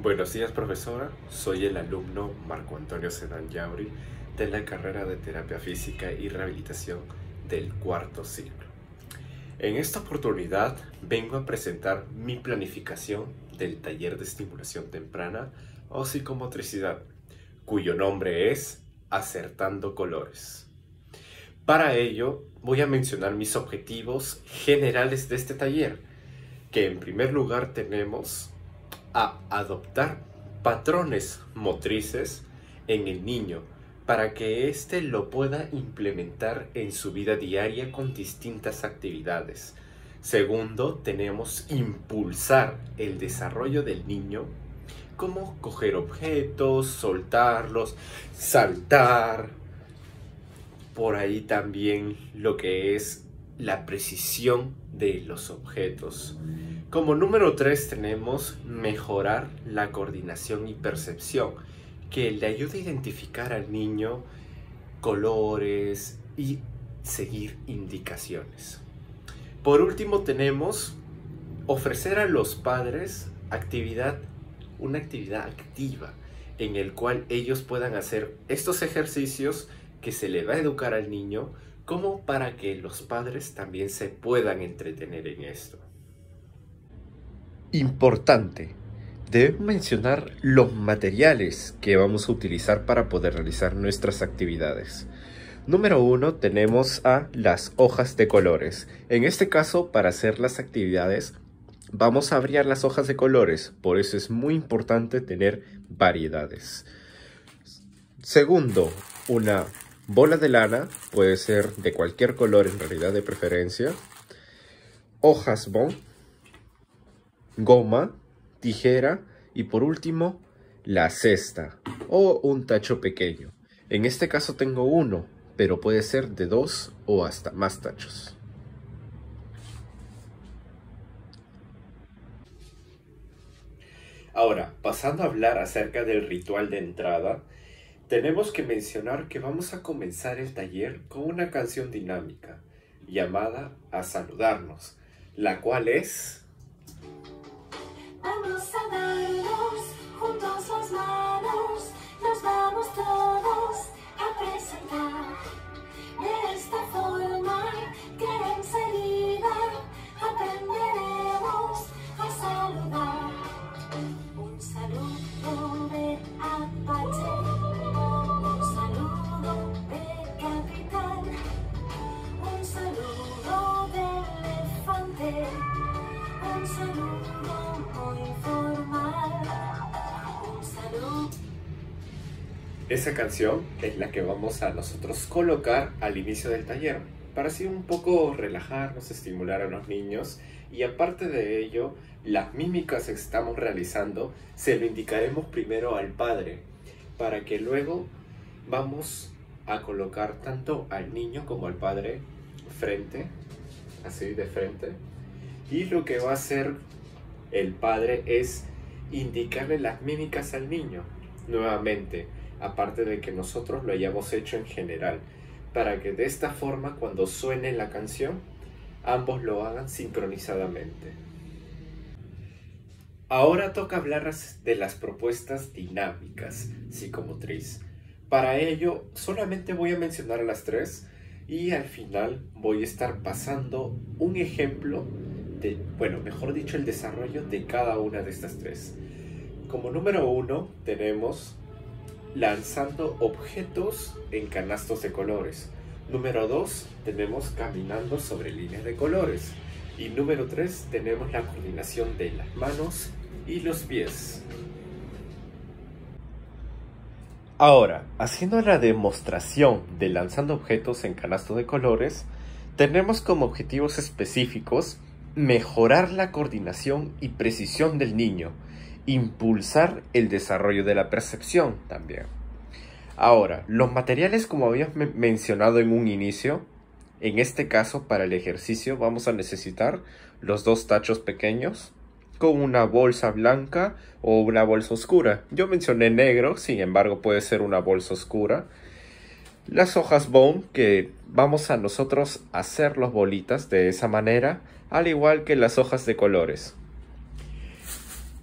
Buenos días, profesora. Soy el alumno Marco Antonio Sedán Yauri de la carrera de Terapia Física y Rehabilitación del cuarto ciclo. En esta oportunidad vengo a presentar mi planificación del taller de estimulación temprana o psicomotricidad, cuyo nombre es Acertando Colores. Para ello voy a mencionar mis objetivos generales de este taller, que en primer lugar tenemos adoptar patrones motrices en el niño para que éste lo pueda implementar en su vida diaria con distintas actividades. Segundo, tenemos impulsar el desarrollo del niño, como coger objetos, soltarlos, saltar. Por ahí también lo que es la precisión de los objetos. Como número 3 tenemos mejorar la coordinación y percepción, que le ayuda a identificar al niño colores y seguir indicaciones. Por último tenemos ofrecer a los padres actividad, una actividad activa en el cual ellos puedan hacer estos ejercicios que se le va a educar al niño como para que los padres también se puedan entretener en esto. Importante. Debemos mencionar los materiales que vamos a utilizar para poder realizar nuestras actividades. Número uno tenemos a las hojas de colores. En este caso, para hacer las actividades, vamos a abrir las hojas de colores. Por eso es muy importante tener variedades. Segundo, una bola de lana. Puede ser de cualquier color en realidad de preferencia. Hojas bond goma, tijera y por último la cesta o un tacho pequeño. En este caso tengo uno, pero puede ser de dos o hasta más tachos. Ahora, pasando a hablar acerca del ritual de entrada, tenemos que mencionar que vamos a comenzar el taller con una canción dinámica llamada A Saludarnos, la cual es... Esa canción es la que vamos a nosotros colocar al inicio del taller, para así un poco relajarnos, estimular a los niños y aparte de ello, las mímicas que estamos realizando se lo indicaremos primero al padre, para que luego vamos a colocar tanto al niño como al padre frente, así de frente, y lo que va a hacer el padre es indicarle las mímicas al niño, nuevamente, aparte de que nosotros lo hayamos hecho en general, para que de esta forma cuando suene la canción, ambos lo hagan sincronizadamente. Ahora toca hablar de las propuestas dinámicas psicomotriz. Para ello, solamente voy a mencionar las tres y al final voy a estar pasando un ejemplo de, bueno, mejor dicho, el desarrollo de cada una de estas tres. Como número uno tenemos lanzando objetos en canastos de colores. Número dos tenemos caminando sobre líneas de colores. Y número tres tenemos la coordinación de las manos y los pies. Ahora, haciendo la demostración de lanzando objetos en canasto de colores, tenemos como objetivos específicos mejorar la coordinación y precisión del niño, impulsar el desarrollo de la percepción también. Ahora, los materiales como habíamos mencionado en un inicio, en este caso para el ejercicio vamos a necesitar los dos tachos pequeños con una bolsa blanca o una bolsa oscura. Yo mencioné negro, sin embargo puede ser una bolsa oscura. Las hojas bone que vamos a nosotros hacer las bolitas de esa manera, al igual que las hojas de colores.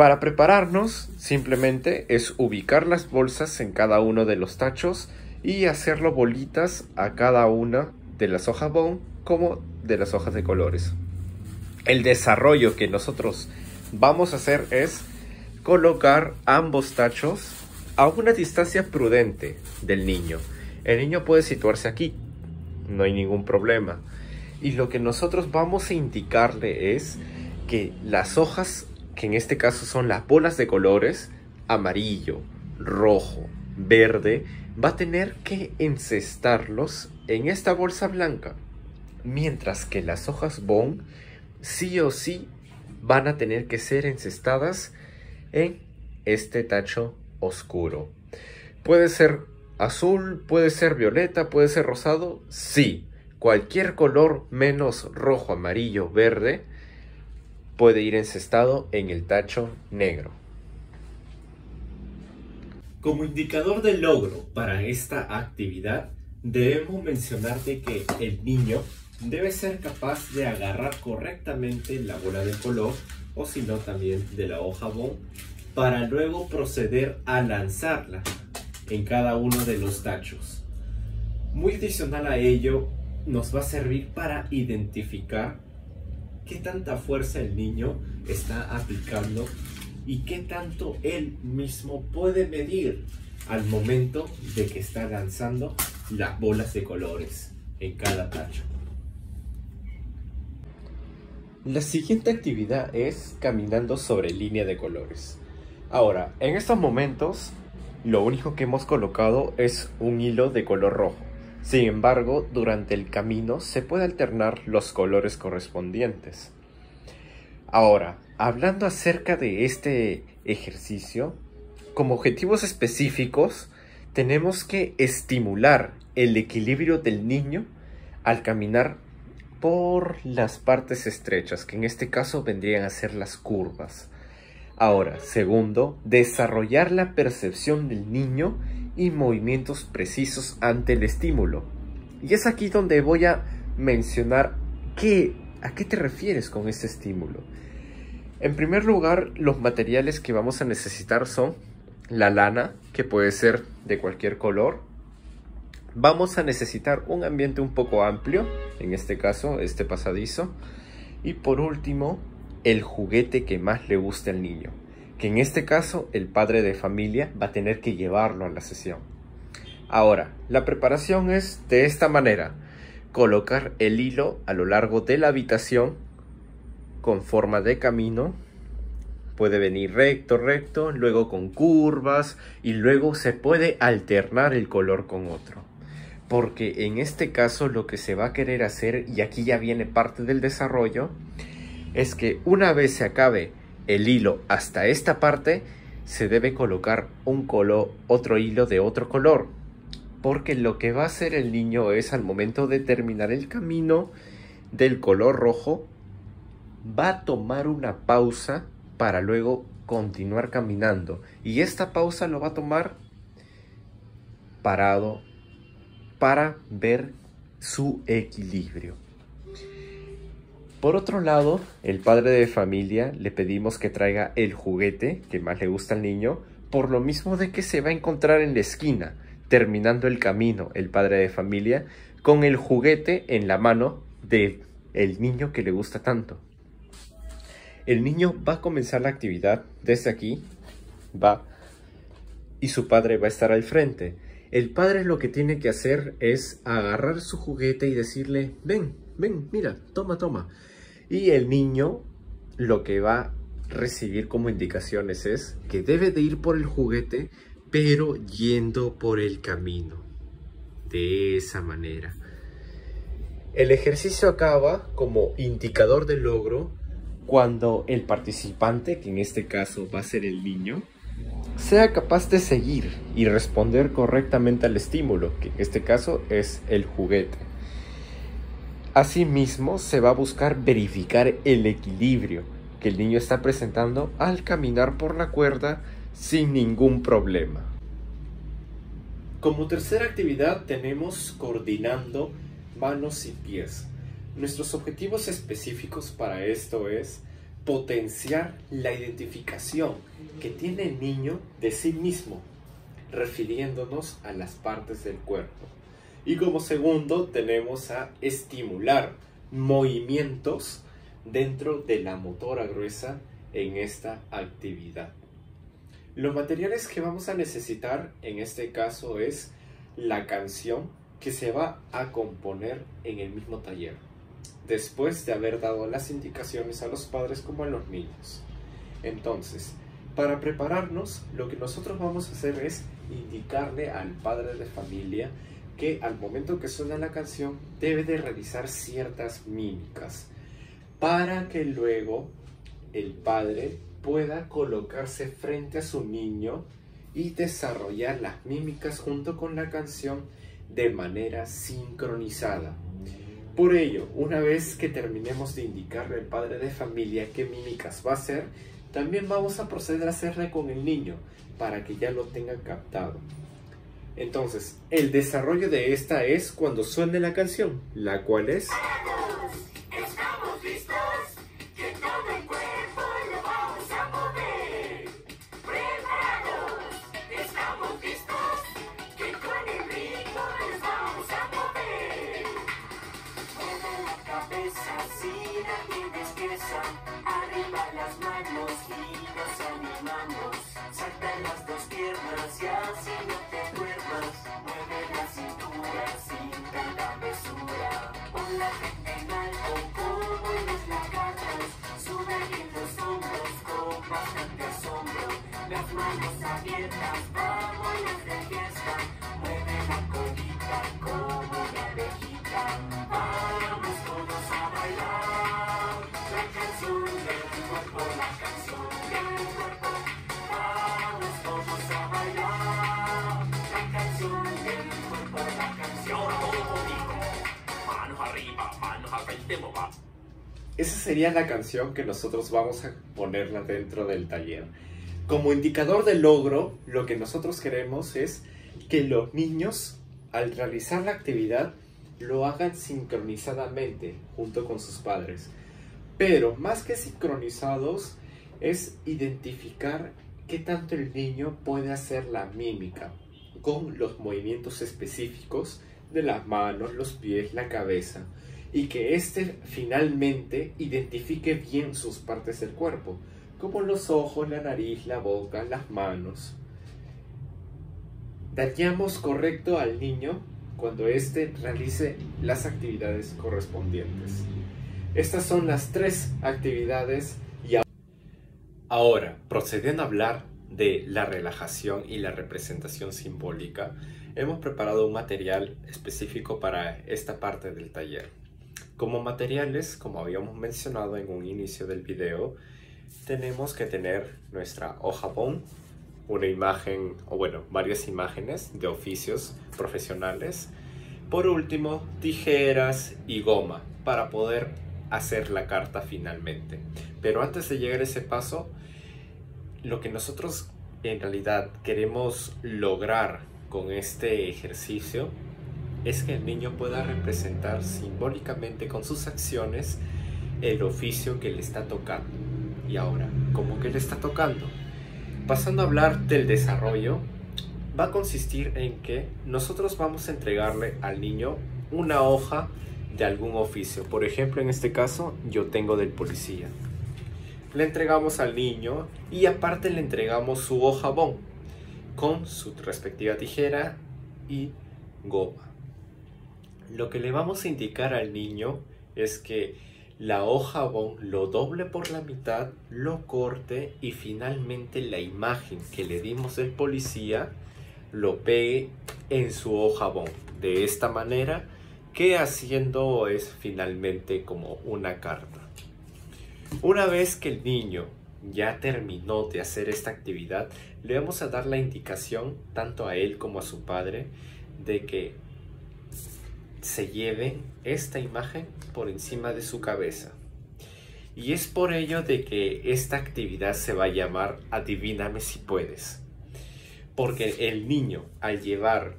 Para prepararnos, simplemente es ubicar las bolsas en cada uno de los tachos y hacerlo bolitas a cada una de las hojas bone como de las hojas de colores. El desarrollo que nosotros vamos a hacer es colocar ambos tachos a una distancia prudente del niño. El niño puede situarse aquí, no hay ningún problema. Y lo que nosotros vamos a indicarle es que las hojas, que en este caso son las bolas de colores, amarillo, rojo, verde, va a tener que encestarlos en esta bolsa blanca. Mientras que las hojas bone sí o sí van a tener que ser encestadas en este tacho oscuro. Puede ser azul, puede ser violeta, puede ser rosado, sí. Cualquier color menos rojo, amarillo, verde puede ir encestado en el tacho negro. Como indicador de logro para esta actividad, debemos mencionarte que el niño debe ser capaz de agarrar correctamente la bola de color o si no también de la hoja bone para luego proceder a lanzarla en cada uno de los tachos. Muy adicional a ello, nos va a servir para identificar qué tanta fuerza el niño está aplicando y qué tanto él mismo puede medir al momento de que está lanzando las bolas de colores en cada tacho. La siguiente actividad es caminando sobre línea de colores. Ahora, en estos momentos, lo único que hemos colocado es un hilo de color rojo. Sin embargo, durante el camino se puede alternar los colores correspondientes. Ahora, hablando acerca de este ejercicio, como objetivos específicos, tenemos que estimular el equilibrio del niño al caminar por las partes estrechas, que en este caso vendrían a ser las curvas. Ahora, segundo, desarrollar la percepción del niño y movimientos precisos ante el estímulo. Y es aquí donde voy a mencionar qué, a qué te refieres con este estímulo. En primer lugar, los materiales que vamos a necesitar son la lana, que puede ser de cualquier color, Vamos a necesitar un ambiente un poco amplio, en este caso este pasadizo. Y por último, el juguete que más le guste al niño, que en este caso el padre de familia va a tener que llevarlo a la sesión. Ahora, la preparación es de esta manera. Colocar el hilo a lo largo de la habitación con forma de camino. Puede venir recto, recto, luego con curvas y luego se puede alternar el color con otro porque en este caso lo que se va a querer hacer, y aquí ya viene parte del desarrollo, es que una vez se acabe el hilo hasta esta parte, se debe colocar un color, otro hilo de otro color, porque lo que va a hacer el niño es al momento de terminar el camino del color rojo, va a tomar una pausa para luego continuar caminando. Y esta pausa lo va a tomar parado para ver su equilibrio. Por otro lado, el padre de familia le pedimos que traiga el juguete que más le gusta al niño, por lo mismo de que se va a encontrar en la esquina, terminando el camino el padre de familia con el juguete en la mano de el niño que le gusta tanto. El niño va a comenzar la actividad desde aquí, va y su padre va a estar al frente el padre lo que tiene que hacer es agarrar su juguete y decirle, ven, ven, mira, toma, toma. Y el niño lo que va a recibir como indicaciones es que debe de ir por el juguete, pero yendo por el camino. De esa manera. El ejercicio acaba como indicador de logro cuando el participante, que en este caso va a ser el niño, sea capaz de seguir y responder correctamente al estímulo, que en este caso es el juguete. Asimismo, se va a buscar verificar el equilibrio que el niño está presentando al caminar por la cuerda sin ningún problema. Como tercera actividad tenemos coordinando manos y pies. Nuestros objetivos específicos para esto es potenciar la identificación que tiene el niño de sí mismo, refiriéndonos a las partes del cuerpo. Y como segundo tenemos a estimular movimientos dentro de la motora gruesa en esta actividad. Los materiales que vamos a necesitar en este caso es la canción que se va a componer en el mismo taller, después de haber dado las indicaciones a los padres como a los niños. Entonces, para prepararnos, lo que nosotros vamos a hacer es indicarle al padre de familia que al momento que suena la canción debe de realizar ciertas mímicas para que luego el padre pueda colocarse frente a su niño y desarrollar las mímicas junto con la canción de manera sincronizada. Por ello, una vez que terminemos de indicarle al padre de familia qué mímicas va a hacer, también vamos a proceder a hacerle con el niño para que ya lo tenga captado. Entonces, el desarrollo de esta es cuando suene la canción, la cual es... Las manos abiertas, vámonos de fiesta. Mueve la colita como una abejita. Vamos todos a bailar. La canción del cuerpo, la canción del cuerpo. Vamos todos a bailar. La canción del cuerpo, la canción del cuerpo. Manos arriba, manos al frente. Esa sería la canción que nosotros vamos a ponerla dentro del taller. Como indicador de logro, lo que nosotros queremos es que los niños, al realizar la actividad, lo hagan sincronizadamente junto con sus padres. Pero más que sincronizados, es identificar qué tanto el niño puede hacer la mímica con los movimientos específicos de las manos, los pies, la cabeza y que éste finalmente identifique bien sus partes del cuerpo, como los ojos, la nariz, la boca, las manos. Dañamos correcto al niño cuando éste realice las actividades correspondientes. Estas son las tres actividades y ahora, procediendo a hablar de la relajación y la representación simbólica, hemos preparado un material específico para esta parte del taller. Como materiales, como habíamos mencionado en un inicio del video, tenemos que tener nuestra hoja bond, una imagen, o bueno, varias imágenes de oficios profesionales. Por último, tijeras y goma para poder hacer la carta finalmente. Pero antes de llegar a ese paso, lo que nosotros en realidad queremos lograr con este ejercicio es que el niño pueda representar simbólicamente con sus acciones el oficio que le está tocando. Y ahora, ¿cómo que le está tocando? Pasando a hablar del desarrollo, va a consistir en que nosotros vamos a entregarle al niño una hoja de algún oficio. Por ejemplo, en este caso, yo tengo del policía. Le entregamos al niño y aparte le entregamos su hoja bon con su respectiva tijera y goma. Lo que le vamos a indicar al niño es que la hoja bon lo doble por la mitad, lo corte y finalmente la imagen que le dimos del policía lo pegue en su hoja bon. De esta manera que haciendo es finalmente como una carta. Una vez que el niño ya terminó de hacer esta actividad, le vamos a dar la indicación tanto a él como a su padre de que se lleve esta imagen por encima de su cabeza. Y es por ello de que esta actividad se va a llamar Adivíname si puedes. Porque el niño al llevar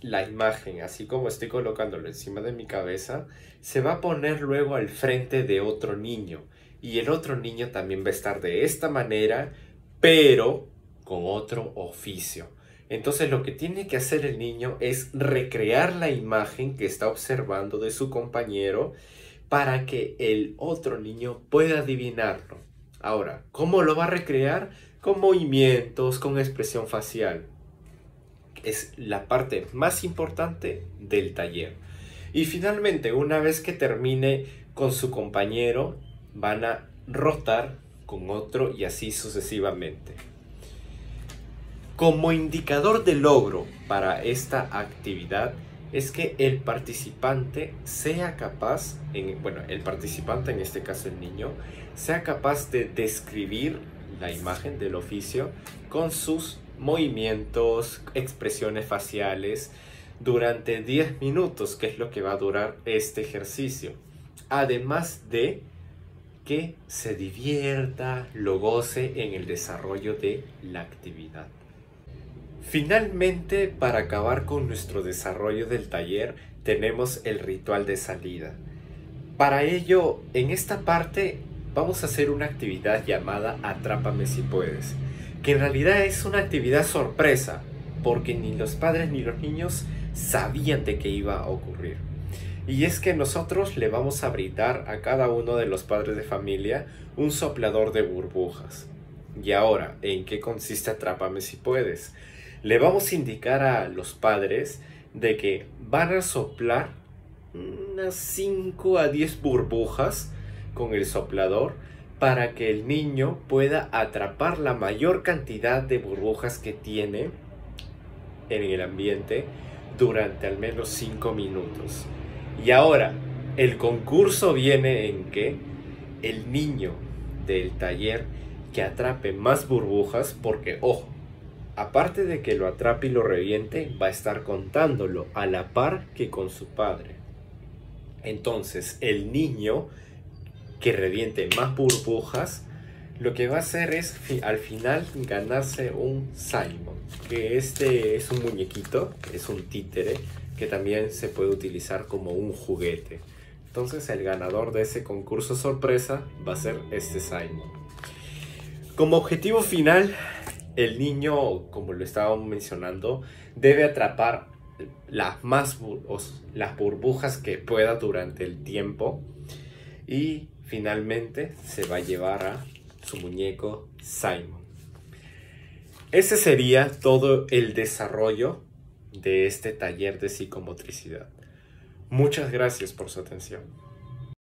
la imagen, así como estoy colocándolo encima de mi cabeza, se va a poner luego al frente de otro niño y el otro niño también va a estar de esta manera, pero con otro oficio. Entonces lo que tiene que hacer el niño es recrear la imagen que está observando de su compañero para que el otro niño pueda adivinarlo. Ahora, ¿cómo lo va a recrear? Con movimientos, con expresión facial. Es la parte más importante del taller. Y finalmente, una vez que termine con su compañero, van a rotar con otro y así sucesivamente. Como indicador de logro para esta actividad es que el participante sea capaz, en, bueno, el participante en este caso el niño, sea capaz de describir la imagen del oficio con sus movimientos, expresiones faciales durante 10 minutos, que es lo que va a durar este ejercicio. Además de que se divierta, lo goce en el desarrollo de la actividad. Finalmente, para acabar con nuestro desarrollo del taller, tenemos el ritual de salida. Para ello, en esta parte vamos a hacer una actividad llamada Atrápame si puedes, que en realidad es una actividad sorpresa, porque ni los padres ni los niños sabían de qué iba a ocurrir. Y es que nosotros le vamos a brindar a cada uno de los padres de familia un soplador de burbujas. Y ahora, ¿en qué consiste Atrápame si puedes? Le vamos a indicar a los padres de que van a soplar unas 5 a 10 burbujas con el soplador para que el niño pueda atrapar la mayor cantidad de burbujas que tiene en el ambiente durante al menos 5 minutos. Y ahora, el concurso viene en que el niño del taller que atrape más burbujas, porque ojo, aparte de que lo atrape y lo reviente, va a estar contándolo a la par que con su padre. Entonces, el niño que reviente más burbujas, lo que va a hacer es al final ganarse un Simon, que este es un muñequito, es un títere, que también se puede utilizar como un juguete. Entonces el ganador de ese concurso sorpresa va a ser este Simon. Como objetivo final, el niño, como lo estábamos mencionando, debe atrapar las más las burbujas que pueda durante el tiempo y finalmente se va a llevar a su muñeco Simon. Ese sería todo el desarrollo de este taller de psicomotricidad. Muchas gracias por su atención.